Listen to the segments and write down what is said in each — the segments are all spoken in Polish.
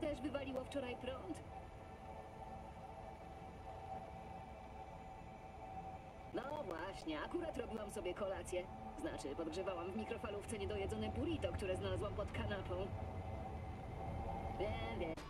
też wywaliło wczoraj prąd? No właśnie, akurat robiłam sobie kolację. Znaczy, podgrzewałam w mikrofalówce niedojedzone burrito, które znalazłam pod kanapą. Wiem, wiem.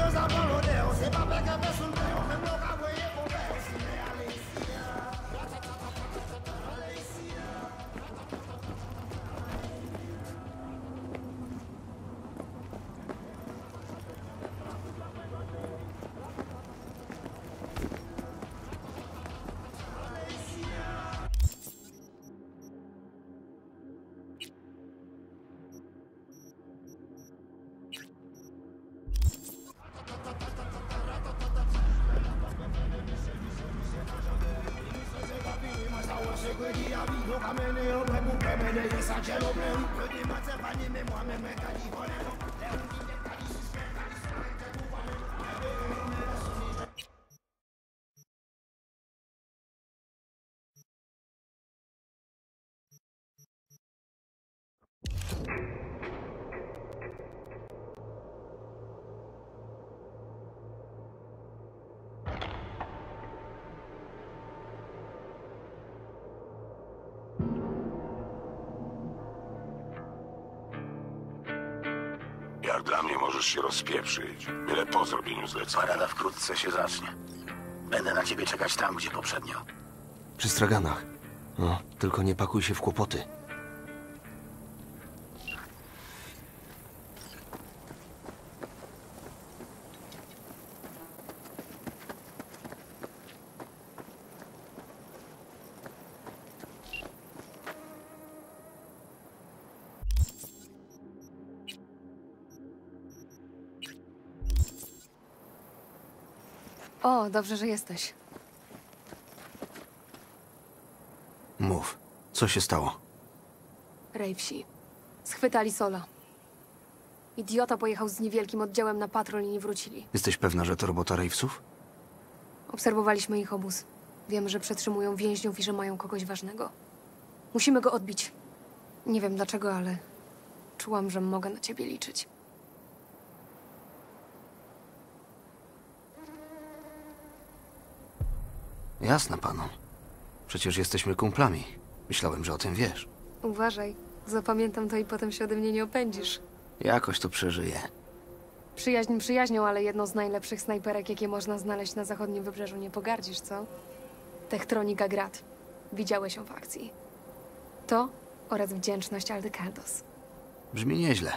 Jak dla mnie możesz się rozpieprzyć, byle po zrobieniu zlecenia. Parada wkrótce się zacznie. Będę na ciebie czekać tam, gdzie poprzednio. Przy straganach. No, tylko nie pakuj się w kłopoty. Dobrze, że jesteś. Mów. Co się stało? Ravesi. Schwytali Sola. Idiota pojechał z niewielkim oddziałem na patrol i nie wrócili. Jesteś pewna, że to robota Ravesów? Obserwowaliśmy ich obóz. Wiemy, że przetrzymują więźniów i że mają kogoś ważnego. Musimy go odbić. Nie wiem dlaczego, ale czułam, że mogę na ciebie liczyć. Jasne panom. Przecież jesteśmy kumplami. Myślałem, że o tym wiesz. Uważaj, zapamiętam to i potem się ode mnie nie opędzisz. Jakoś to przeżyję. Przyjaźń przyjaźnią, ale jedną z najlepszych snajperek, jakie można znaleźć na zachodnim wybrzeżu, nie pogardzisz, co? Techtronika Grad. Widziałeś ją w akcji. To oraz wdzięczność Aldecardos. Brzmi nieźle.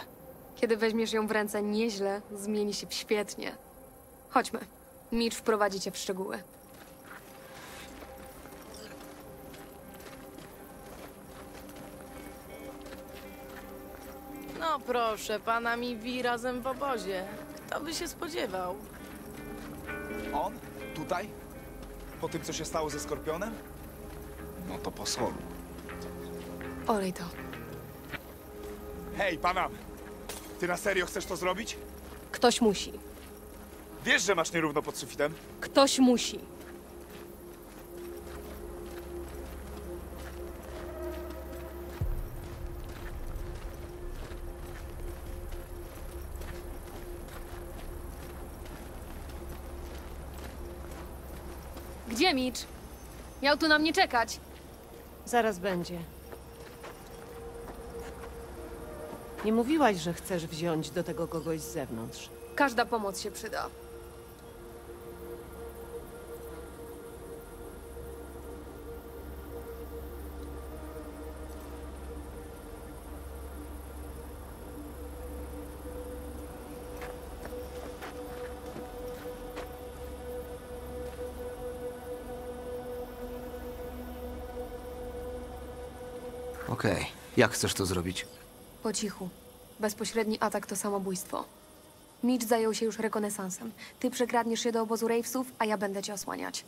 Kiedy weźmiesz ją w ręce nieźle, zmieni się w świetnie. Chodźmy. Mitch wprowadzi cię w szczegóły. No proszę, pana mi wi razem w obozie. Kto by się spodziewał? On? Tutaj? Po tym, co się stało ze Skorpionem? No to po solu. Olej to. Hej, Panam! Ty na serio chcesz to zrobić? Ktoś musi. Wiesz, że masz nierówno pod sufitem? Ktoś musi. Mitch? Miał tu na mnie czekać. Zaraz będzie. Nie mówiłaś, że chcesz wziąć do tego kogoś z zewnątrz. Każda pomoc się przyda. Okej, jak chcesz to zrobić? Po cichu. Bezpośredni atak to samobójstwo. Mitch zajął się już rekonesansem. Ty przekradniesz się do obozu Ravesów, a ja będę cię osłaniać.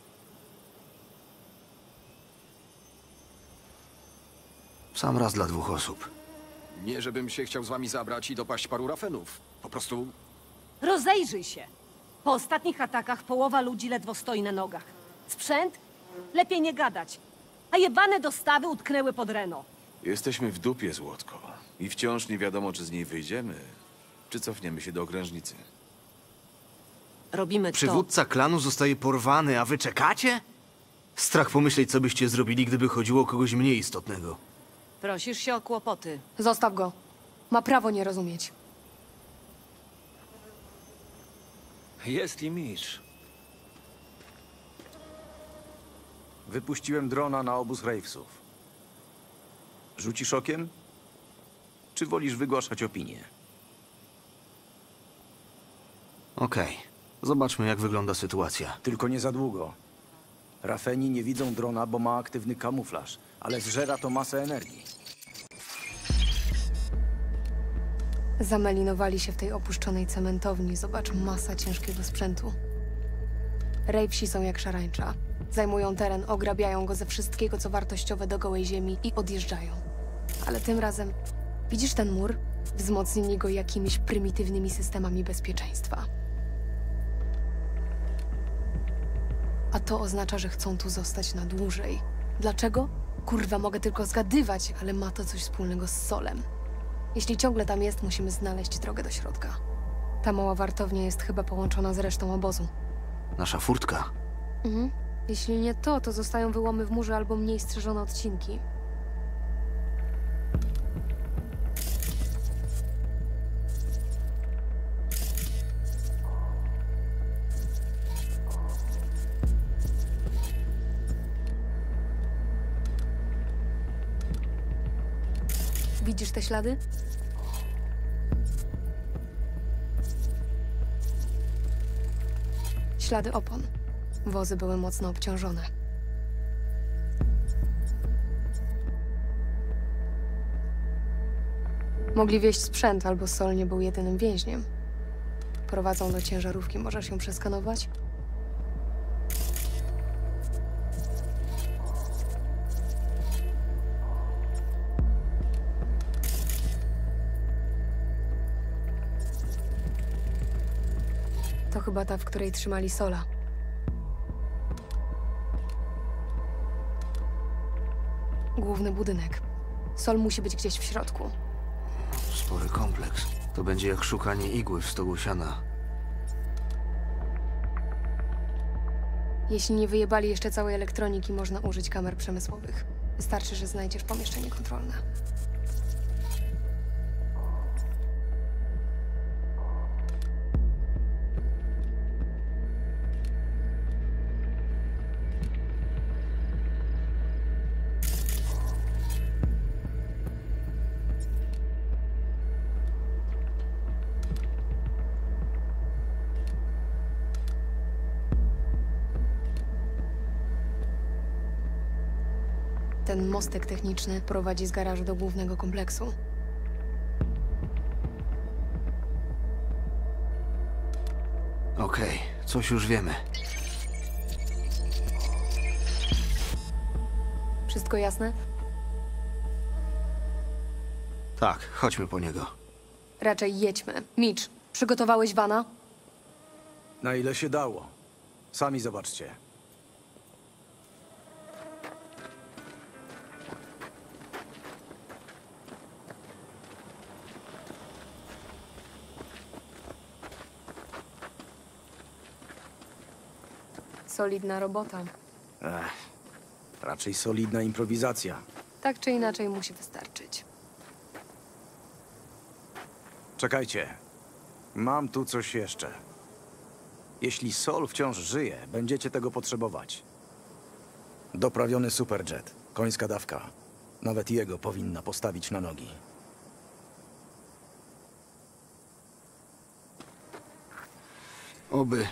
Sam raz dla dwóch osób. Nie, żebym się chciał z wami zabrać i dopaść paru rafenów. Po prostu Rozejrzyj się. Po ostatnich atakach połowa ludzi ledwo stoi na nogach. Sprzęt? Lepiej nie gadać. A jebane dostawy utknęły pod Reno. Jesteśmy w dupie, Złotko. I wciąż nie wiadomo, czy z niej wyjdziemy, czy cofniemy się do okrężnicy. Robimy Przywódca klanu zostaje porwany, a wy czekacie? Strach pomyśleć, co byście zrobili, gdyby chodziło o kogoś mniej istotnego. Prosisz się o kłopoty. Zostaw go. Ma prawo nie rozumieć. Jest i Mitch. Wypuściłem drona na obóz Ravesów. Rzucisz okiem? Czy wolisz wygłaszać opinię? Okej, zobaczmy, jak wygląda sytuacja. Tylko nie za długo. Rafeni nie widzą drona, bo ma aktywny kamuflaż, ale zżera to masę energii. Zamelinowali się w tej opuszczonej cementowni. Zobacz, masa ciężkiego sprzętu. Ravesi są jak szarańcza. Zajmują teren, ograbiają go ze wszystkiego, co wartościowe do gołej ziemi i odjeżdżają. Ale tym razem, widzisz ten mur? Wzmocnili go jakimiś prymitywnymi systemami bezpieczeństwa. A to oznacza, że chcą tu zostać na dłużej. Dlaczego? Kurwa, mogę tylko zgadywać, ale ma to coś wspólnego z solem. Jeśli ciągle tam jest, musimy znaleźć drogę do środka. Ta mała wartownia jest chyba połączona z resztą obozu. Nasza furtka. Mhm. Jeśli nie to, to zostają wyłomy w murze albo mniej strzeżone odcinki. Ślady? Ślady opon. Wozy były mocno obciążone. Mogli wieść sprzęt, albo Sol nie był jedynym więźniem. Prowadzą do ciężarówki, możesz ją przeskanować? To chyba ta, w której trzymali Sola. Główny budynek. Sol musi być gdzieś w środku. Spory kompleks. To będzie jak szukanie igły w stogu siana. Jeśli nie wyjebali jeszcze całej elektroniki, można użyć kamer przemysłowych. Wystarczy, że znajdziesz pomieszczenie kontrolne. Mostek techniczny prowadzi z garażu do głównego kompleksu. Okej, coś już wiemy. Wszystko jasne? Tak, chodźmy po niego. Raczej jedźmy. Mitch, przygotowałeś wana? Na ile się dało. Sami zobaczcie. Solidna robota. Ech, raczej solidna improwizacja. Tak czy inaczej musi wystarczyć. Czekajcie. Mam tu coś jeszcze. Jeśli Sol wciąż żyje, będziecie tego potrzebować. Doprawiony superjet, końska dawka. Nawet jego powinna postawić na nogi. Oby.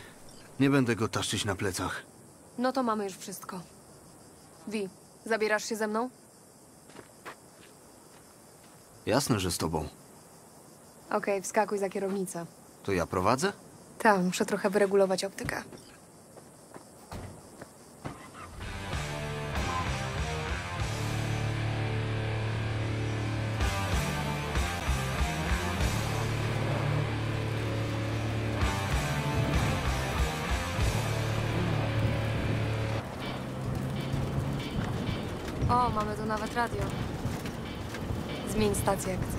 Nie będę go taszczyć na plecach. No to mamy już wszystko. Wi, zabierasz się ze mną? Jasne, że z tobą. Okej, wskakuj za kierownicę. To ja prowadzę? Tam, muszę trochę wyregulować optykę. Nawet radio. Zmień stację, jak chcesz.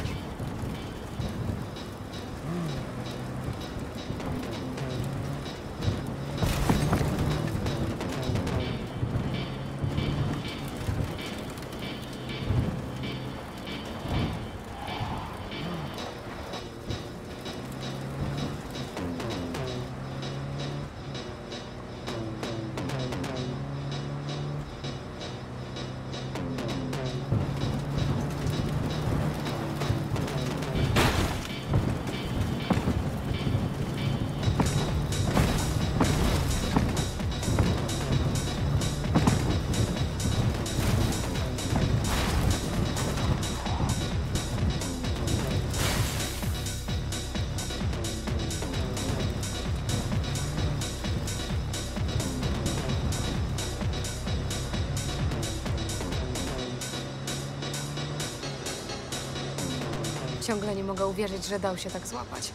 Ciągle nie mogę uwierzyć, że dał się tak złapać.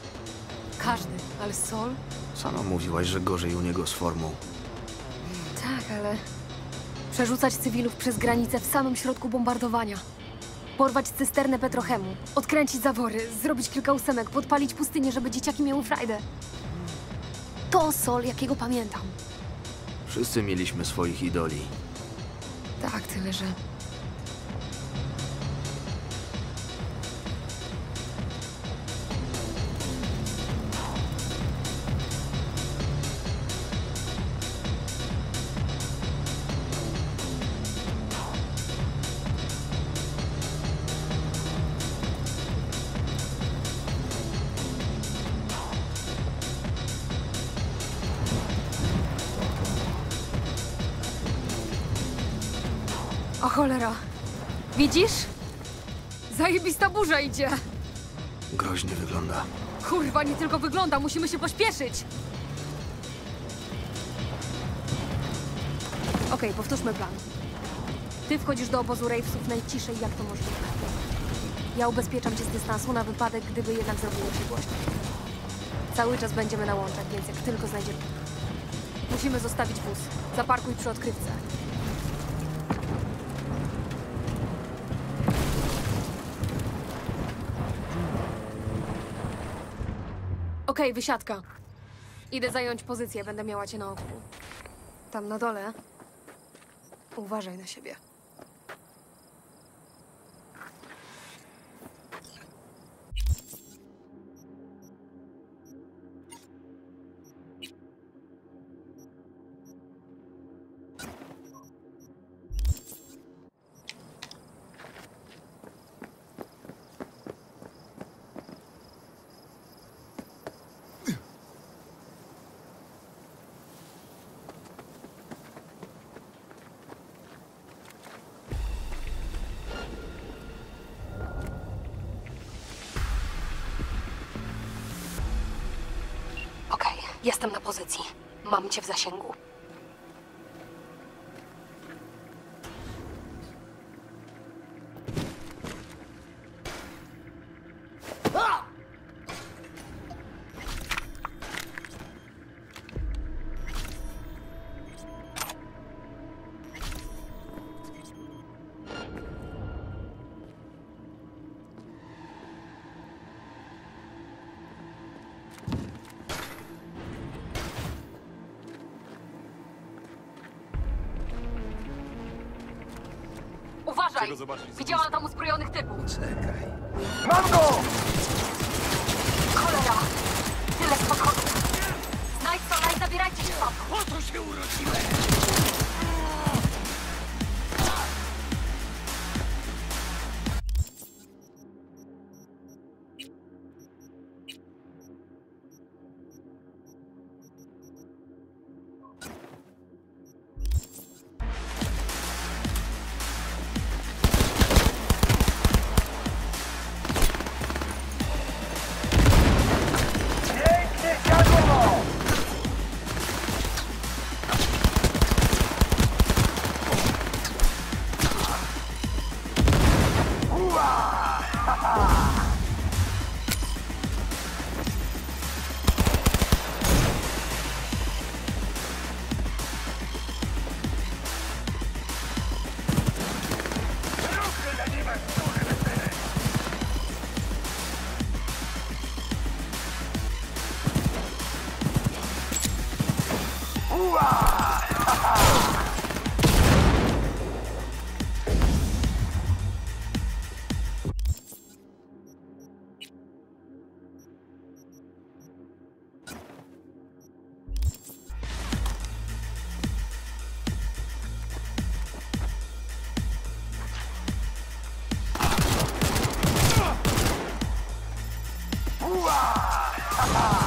Każdy, ale Sol? Sama mówiłaś, że gorzej u niego z formą. Tak, ale... Przerzucać cywilów przez granicę w samym środku bombardowania. Porwać cysternę petrochemu, odkręcić zawory, zrobić kilka ósemek, podpalić pustynię, żeby dzieciaki miały frajdę. To Sol, jakiego pamiętam. Wszyscy mieliśmy swoich idoli. Tak, tyle że... cholera. Widzisz? Zajebista burza idzie. Groźnie wygląda. Kurwa, nie tylko wygląda, musimy się pośpieszyć. Okej, powtórzmy plan. Ty wchodzisz do obozu Ravesów najciszej, jak to możliwe. Ja ubezpieczam cię z dystansu na wypadek, gdyby jednak zrobiło się głośno. Cały czas będziemy na łączach, więc jak tylko znajdziemy... Musimy zostawić wóz. Zaparkuj przy odkrywce. Okej, wysiadka. Idę zająć pozycję, będę miała cię na oku. Tam na dole. Uważaj na siebie. Jestem na pozycji. Mam cię w zasięgu. Uważaj! Widziałam tam uzbrojonych typów. Czekaj. Mam go! Cholera! Tyle spokoju! Znajdź to, zabierajcie się stąd! Po to się urodziłem! Ua!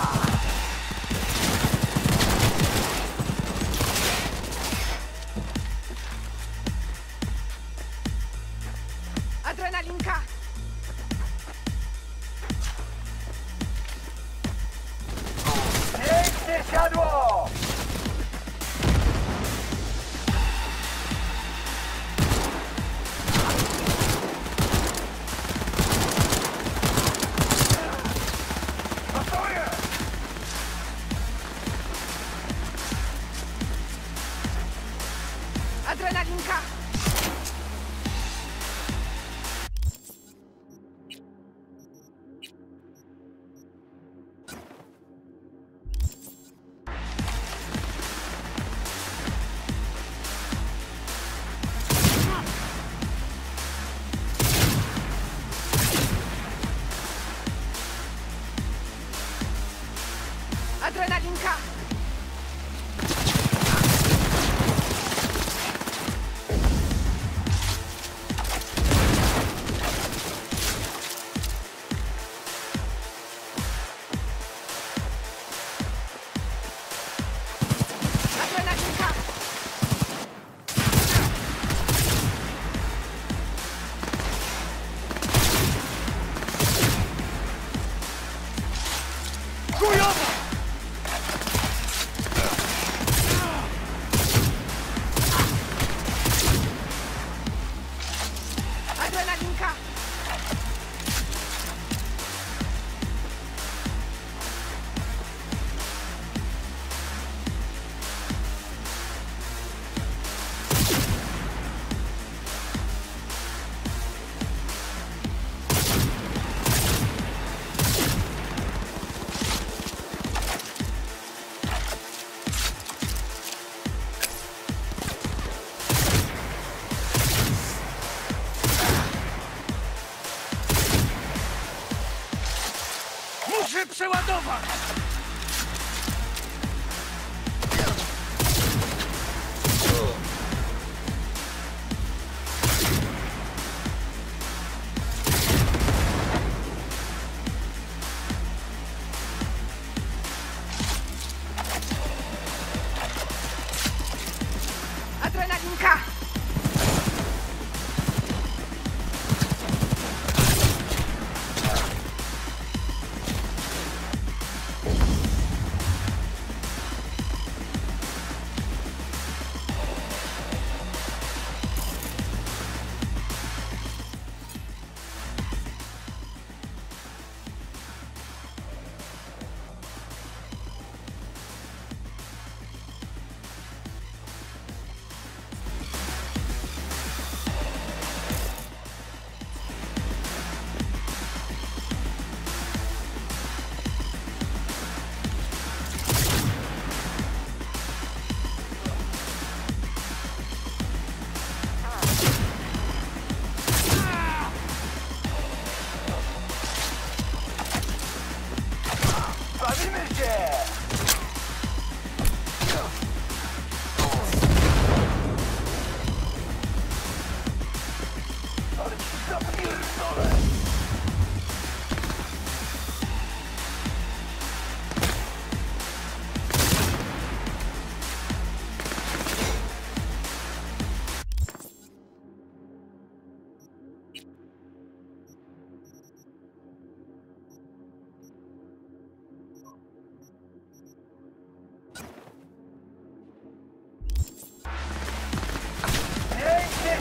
Adrenalinka!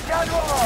Calme-toi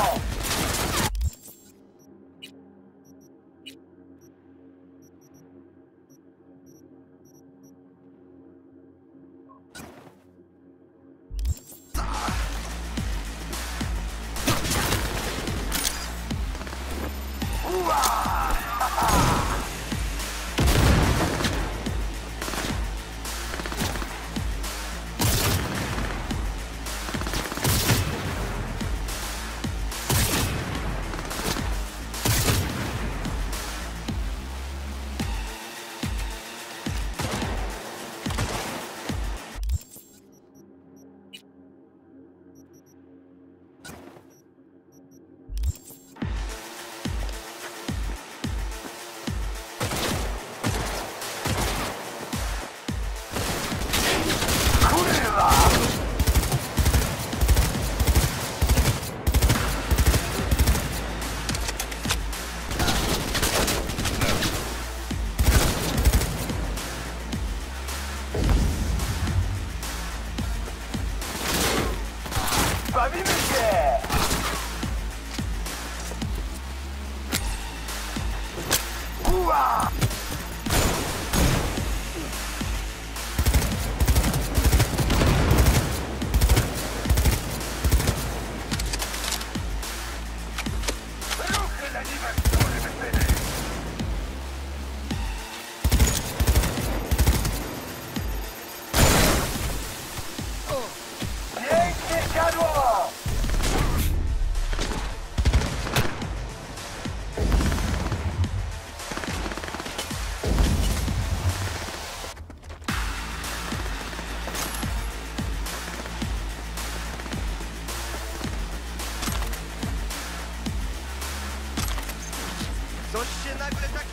drive for the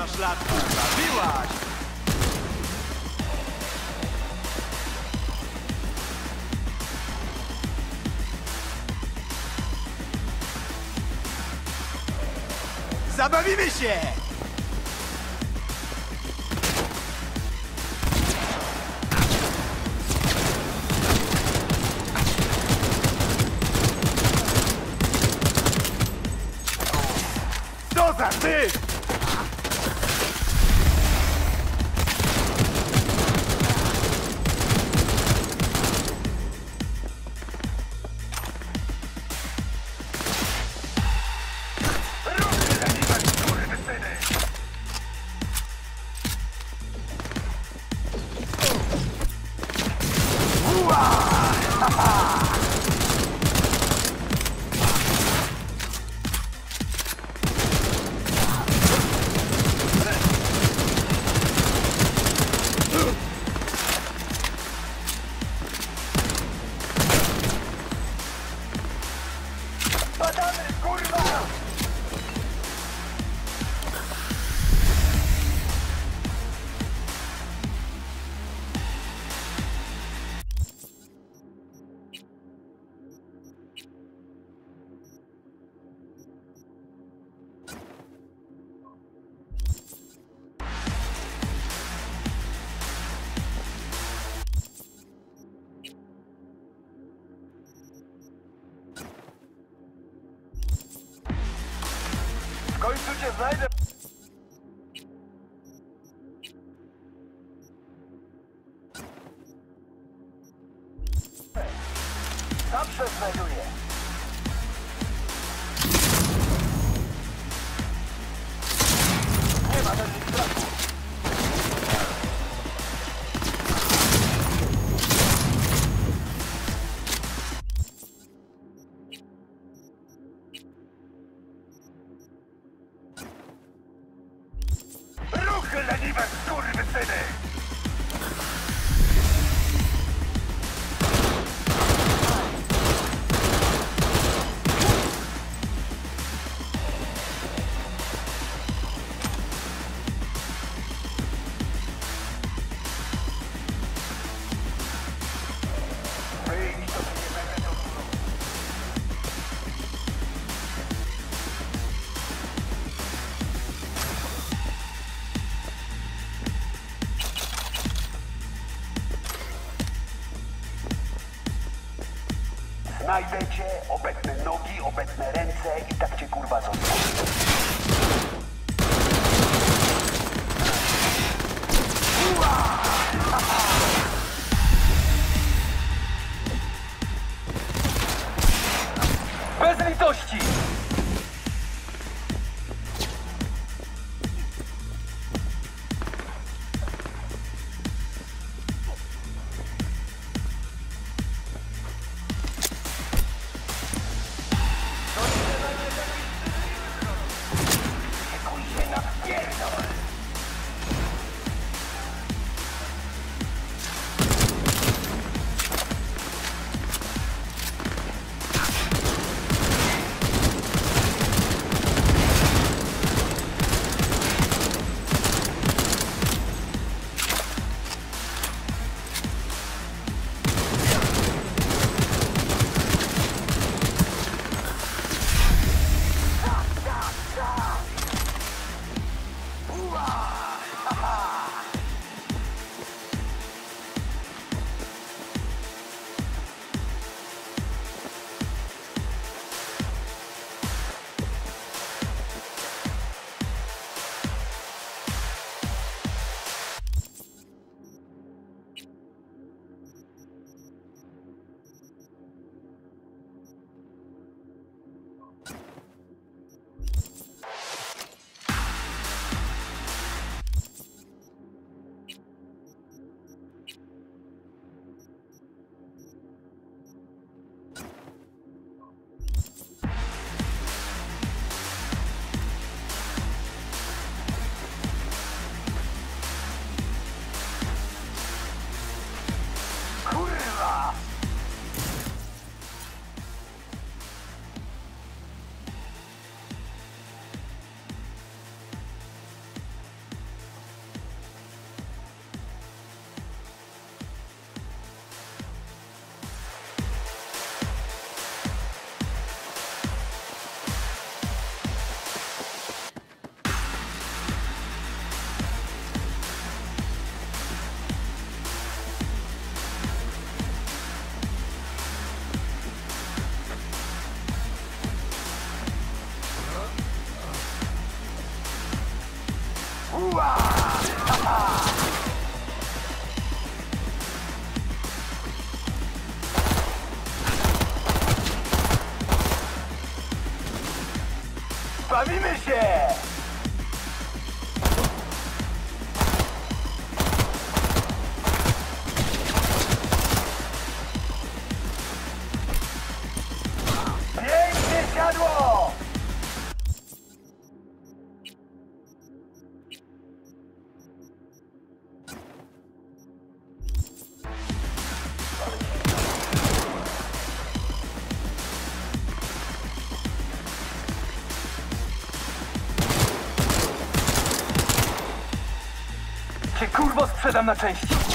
masz lat, kurwa? Byłaś! Zabawimy się! Co za ty! W końcu Znajdę cię, obetnę nogi, obetnę ręce i tak cię kurwa zostawię. Bawimy się! tam na części.